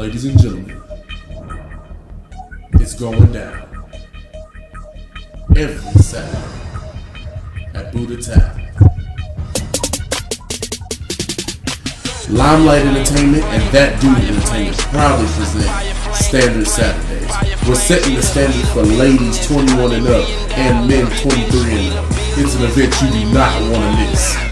ladies and gentlemen, it's going down every Saturday at Buddha Tao. Limelight Entertainment and That Dude Entertainment proudly present Standard Saturdays. We're setting the standard for ladies 21 and up and men 23 and up. It's an event you do not want to miss.